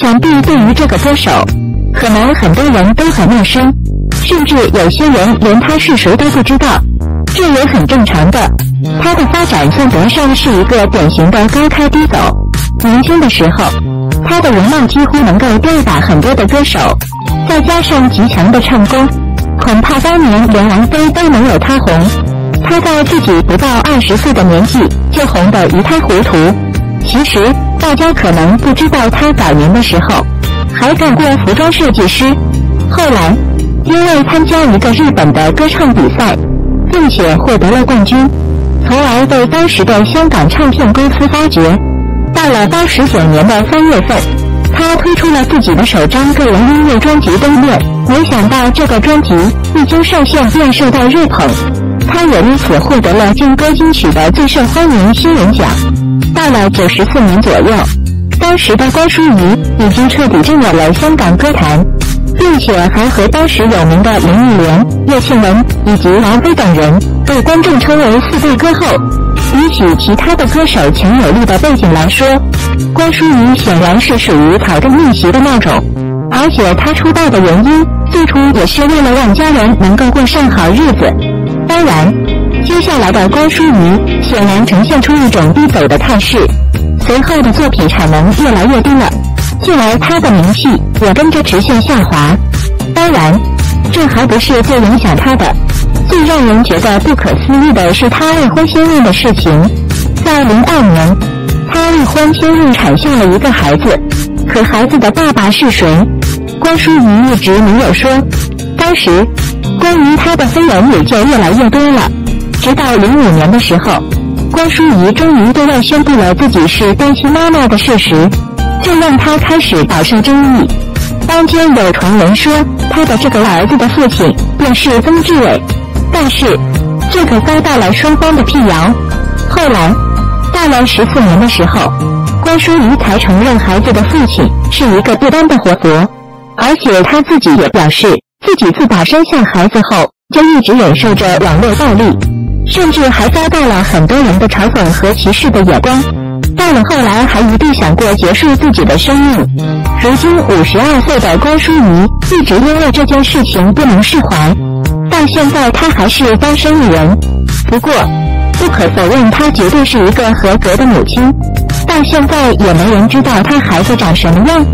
想必对于这个歌手，可能很多人都很陌生，甚至有些人连他是谁都不知道，这也很正常的。他的发展算得上是一个典型的高开低走。年轻的时候，他的容貌几乎能够吊打很多的歌手，再加上极强的唱功，恐怕当年连王菲都没有他红。他在自己不到二十岁的年纪就红得一塌糊涂。其实大家可能不知道，他早年的时候还干过服装设计师。后来因为参加一个日本的歌唱比赛，并且获得了冠军，从而被当时的香港唱片公司发掘。到了八十九年的三月份，他推出了自己的首张个人音乐专辑《灯面》，没想到这个专辑一经上线便受到热捧。他也因此获得了劲歌金曲的最受欢迎新人奖。到了九十四年左右，当时的关淑怡已经彻底进入了香港歌坛，并且还和当时有名的林忆莲、叶倩文以及王菲等人被观众称为“四对歌后”。比起其他的歌手强有力的背景来说，关淑怡显然是属于草根逆袭的那种。而且她出道的原因，最初也是为了让家人能够过上好日子。当然，接下的关淑怡显然呈现出一种低走的态势，随后的作品产能越来越低了，进而她的名气也跟着直线下滑。当然，这还不是最影响她的，最让人觉得不可思议的是她未婚先孕的事情。在零二年，她未婚先孕产下了一个孩子，可孩子的爸爸是谁？关淑怡一直没有说。当时。关于他的绯闻也就越来越多了，直到零五年的时候，关淑怡终于对外宣布了自己是单亲妈妈的事实，这让她开始饱受争议。当天有传闻说，她的这个儿子的父亲便是曾志伟，但是这可遭到了双方的辟谣。后来到了十四年的时候，关淑怡才承认孩子的父亲是一个不丹的活佛，而且她自己也表示。自己自打生下孩子后，就一直忍受着网络暴力，甚至还遭到了很多人的嘲讽和歧视的眼光。到了后来，还一度想过结束自己的生命。如今五十二岁的关淑仪，一直因为这件事情不能释怀。到现在，她还是单身女人。不过，不可否认，她绝对是一个合格的母亲。到现在，也没人知道她孩子长什么样。